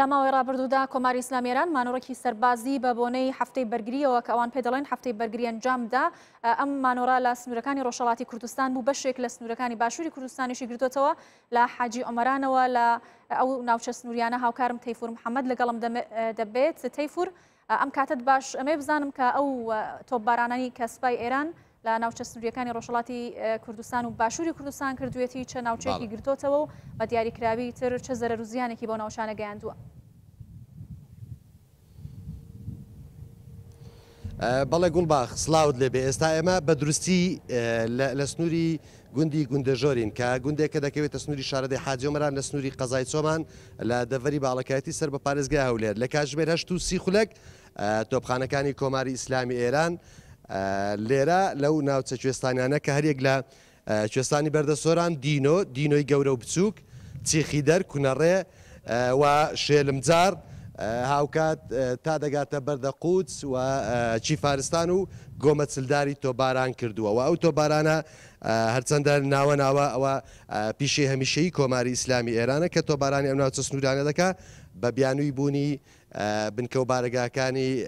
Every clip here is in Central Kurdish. لە ماوەی ڕابردوودا کۆماری ئسلامێران مانۆڕێکی سەربازی بە بۆنەی هەفتەی بەرگریەوە کە ئەوان پێ دەڵێن هەفتەی بەرگری ئەنجامدا ئەم مانۆرا لە سنوورەکانی ڕۆژەڵاتی کوردستان بوو بەشێک لە سنوورەکانی باشووری کوردستانیشی گرتوتەوە لە حاجی ئۆمەرانەوە لە ئەو ناوچە سنووریانە هاوکارم تەیفور محەممەد لەگەڵم دەبێت تەیفور ئەم کاتت باش ئەمێ بزانم کە ئەو تۆپبارانانی کەسپای ئێران لە ناوچە سنووریەکانی ڕۆژڵاتی کوردستان و باشووری کوردستان کردوێتی چە ناوچێکی گرتوتەوە و بە دیاریکراوی تر چە زەرەر و زیانێکی بۆ ناوشانە گەیاندووە. بەڵێ گوڵباخ سلااوود لێبێ ئێستا ئێمە بە درستی لە سنووری گوندی گوندەژۆرین کە گوندێک کە دەکەوێتە سنووری شارەدەی حاجۆمەران لە سنووری قەزای چۆمان لە دەڤری باڵەکەتی سەر بە پارێزگای هەولێر لە کاتژمێر هەشت و سی خولەک تۆپخانەکانی کۆماری ئیسلامی ئێران لێرە لەو ناوچە کوێستانیانە کە هەرێک لە کوێستانی بەردەسۆران دینۆ دینۆی گەورە و بچووک چیخی دەر کوونەڕێ و شێلمجار هاوکات تا دەگاتە بەردە قووت و چیفارستان و گۆمەچلداری تۆباران کردووە و ئەو تۆبارانە هەرچەندە ناوە ناوە ئەوە پیشی هەمیشەی کۆماری ئیسلامی ئێرانە کە تۆبارانی ئەم ناوچە سنوورانە دەکا بە بیانووی بوونی بنکە و بارگاکانی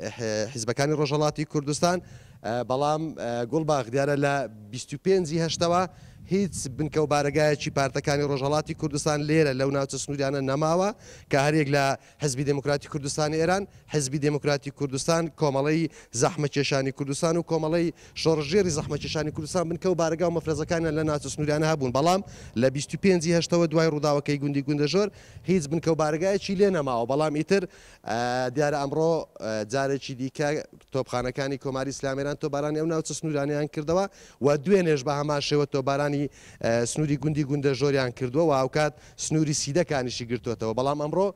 حیزبەکانی ڕۆژەڵاتی کوردستان بەڵام گوڵباغ دیارە لە 25 هەشتەوە هیچ بنکە و بارگایەکی پارتەکانی ڕۆژهڵاتی کوردستان لێرە لەو ناوچە سنووریانە نەماوە کە هەرێک لە حزبی دموکراتی کوردستان ئێران حزبی دموکراتی کوردستان کۆمەڵی زەحمە کێشانی کوردستان و کۆمەڵی شۆڕژێری زەحمە کێشانی کوردستان بنکە و بارگا و مەفرەزەکانیان لە ناوچە سنووریانە هەبوون بەڵام لە 25 هەشتەوە دوای ڕووداوەکەی گوندی گوندە ژۆر هیچ بنکە و بارگایەکی لێ نەماوە بەڵام ئیتر دیارە ئەمڕۆ جارێکی دیکە تۆپخانەکانی کۆماری اسلامێران تۆبارانی ئەو ناوچە سنوورانیان کردەوە و دوێنێش بە هەماشەوە تۆبارانی سنوورەکانی سنووری گوندی گوندە ژۆریان کردووە و هاوکات سنووری سیدەکانیشی گرتوتەوە بەڵام ئەمڕۆ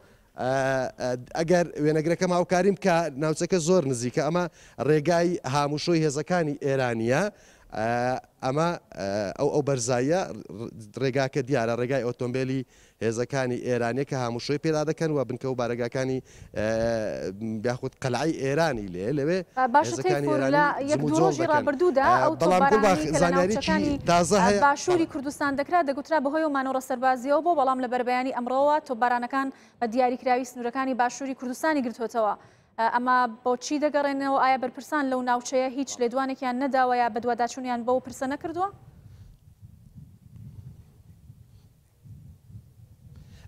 ئەگەر وێنەگرەکە ماوکاریم کە ناوچەکە زۆر نزیکە ئەمە ڕێگای هاموشۆی هێزەکانی ئێرانە ئەمە ئەو ئەو بەرزایە ڕێگاکە دیارە ڕێگای ئۆتۆمبیلی هێزەکانی ئێرانێک کە هەمووشۆی پێدا دەکەن و بنکە و بارگەکانی بیاخود قەلعی ئێرانی لێ لەوێ زانیاریی تازە هەیە باشووری کوردستان دەکرا دەگوترا بەهۆی و مانۆڕە سەربازیەوە بۆ بەڵام لە بەربیانی ئەمڕەوە تۆ بارانەکان بە دیاریکراوی سنوورەکانی باشووری کوردستانی گرتوتەوە. ئەما بۆچی دەگەڕێنەوە ئایا بەرپرسان لەو ناوچەیە هیچ لێدوانێکیان نەداوە یا بەدوواداچوونیان بەو پرسە نەکردووە؟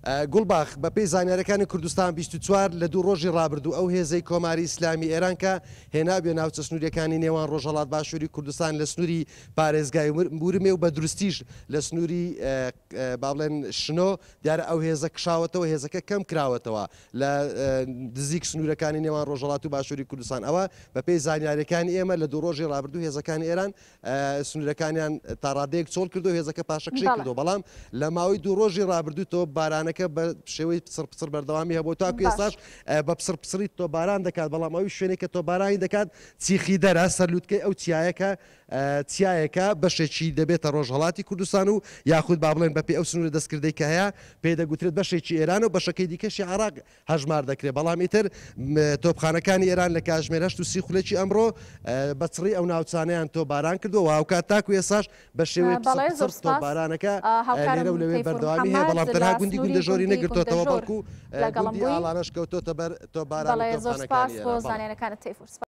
گوڵباخ بە پێی زانارەکانی کوردستان 24 لە دوو ڕۆژی ڕابردو ئەو هێزەی کۆماری ئسلامی ئێرانکە هێنابێ ناوچە سنووریەکانی نێوان ڕۆژەڵات باشووری کوردستان لە سنووری پارێزگای بورمێ و بە دروستیش لە سنووری باڵێن شنۆ دیارە ئەو هێزە کشاوەتەوە هێزەکە کەم کراوەتەوە لە نزیک سنوورەکانی نێوان ڕۆژەڵات و باشووری کوردستان ئەوە بە پێی زانیاریەکان ئێمە لە دوو ڕۆژی ڕابردوو هێزەکانی ئێران سنوورەکانیان تاڕادەیەک چۆل کردو هێزەکە پاشەکشی کردو بەڵام لە ماوەی دوو ڕۆژی ڕابردوو تۆ بارانەکە کارەکە بە شێوەی پسر پسر بەردەوامی هەبوو تا ئێستاش بە پسر پسری تۆباران دەکات بەڵام ئەوی شوێنێک کە تۆبارانی دەکات چیخی دەرە سەرلووتکەی ئەو چایەکە چایەکە بەشێکی دەبێتە ڕۆژهڵاتی کوردستان و یاخود با بڵێن بەپی ئەو سنوور دەستکردی کە هەیە پێدەگوترێت بەشێکی ئێران و بەشەکەی دیکەشی عراق هەژمار دەکرێت بەڵامی تر تۆپخانەکانی ئێران لە کاژمێرەشت و سی خولێکی ئەمڕۆ بەچڕی ئەو ناوچانیان تۆ باران کردو و هاوکات تاکو ێساش بە شێوەیە تۆبارانەکە لێرە و لەوێ بەردەوامی هەیە بەڵام تەنها گوندی گوندە zhori në gërtojë të vë balku, gëndi alë anëshkë të të bërë të barë po. në të